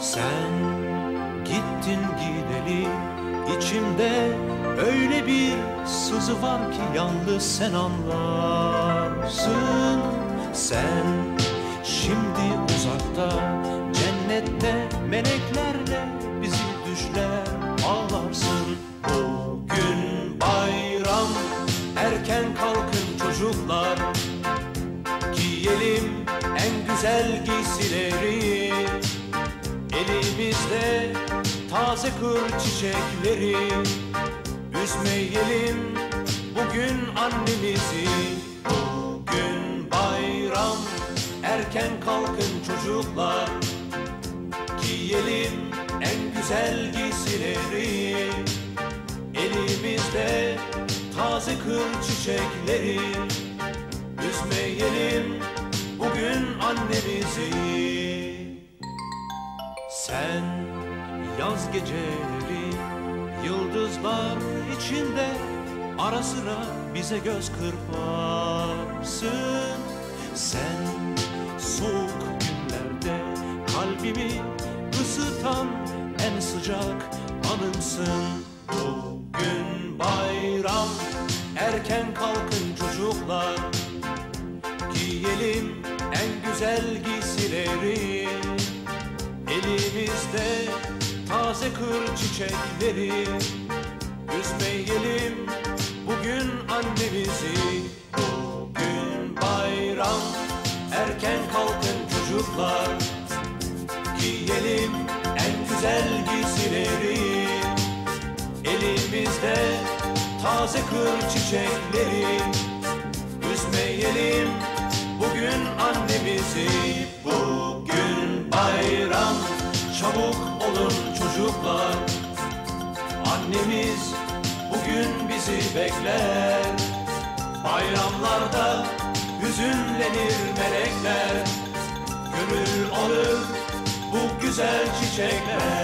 Sen gittin gideli içimde öyle bir sızı var ki yalnız sen anlarsın. Sen şimdi uzakta cennette meleklerle bizi düşler ağlarsın. O gün bayram erken kalkın çocuklar. Giyelim en güzel giysileri. Elimizde taze kır çiçekleri. Üzmeyelim bugün annemizi. Bugün bayram erken kalkın çocuklar. Giyelim en güzel giysileri. Elimizde taze kır çiçekleri. Üzmeyelim bugün annemizi Sen yaz geceleri yıldızlar içinde Ara sıra bize göz kırparsın. Sen soğuk günlerde kalbimi ısıtan en sıcak anımsın. Bugün bayram erken kalkın çocuklar. Giyelim en güzel giysileri Elimizde taze kır çiçekleri. Üzmeyelim bugün annemizi. Bugün bayram erken kalkın çocuklar. Giyelim en güzel giysileri. Elimizde taze kır çiçekleri. Üzmeyelim bugün annemizi çabuk olun çocuklar. Annemiz bugün bizi bekler. Bayramlarda hüzünlenir melekler. Gönül alır bu güzel çiçekler